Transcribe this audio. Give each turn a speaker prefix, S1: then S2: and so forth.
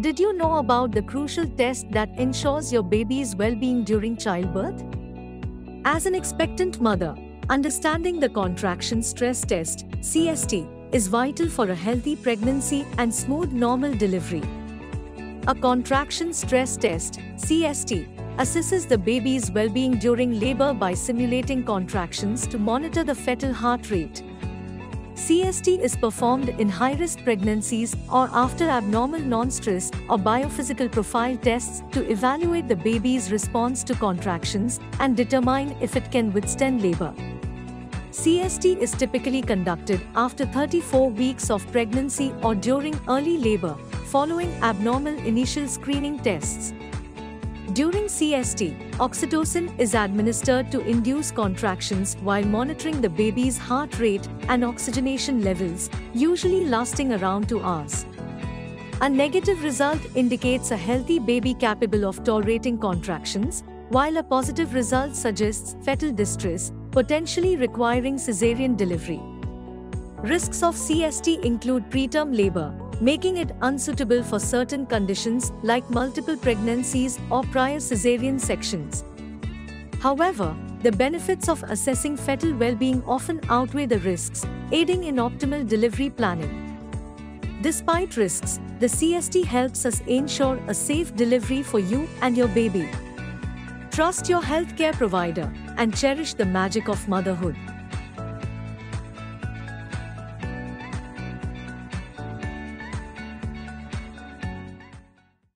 S1: Did you know about the crucial test that ensures your baby's well being during childbirth? As an expectant mother, understanding the contraction stress test, CST, is vital for a healthy pregnancy and smooth normal delivery. A contraction stress test, CST, assesses the baby's well being during labor by simulating contractions to monitor the fetal heart rate. CST is performed in high-risk pregnancies or after abnormal non-stress or biophysical profile tests to evaluate the baby's response to contractions and determine if it can withstand labor. CST is typically conducted after 34 weeks of pregnancy or during early labor, following abnormal initial screening tests. During CST, oxytocin is administered to induce contractions while monitoring the baby's heart rate and oxygenation levels, usually lasting around 2 hours. A negative result indicates a healthy baby capable of tolerating contractions, while a positive result suggests fetal distress, potentially requiring caesarean delivery. Risks of CST include preterm labor, making it unsuitable for certain conditions like multiple pregnancies or prior caesarean sections. However, the benefits of assessing fetal well-being often outweigh the risks, aiding in optimal delivery planning. Despite risks, the CST helps us ensure a safe delivery for you and your baby. Trust your healthcare provider and cherish the magic of motherhood.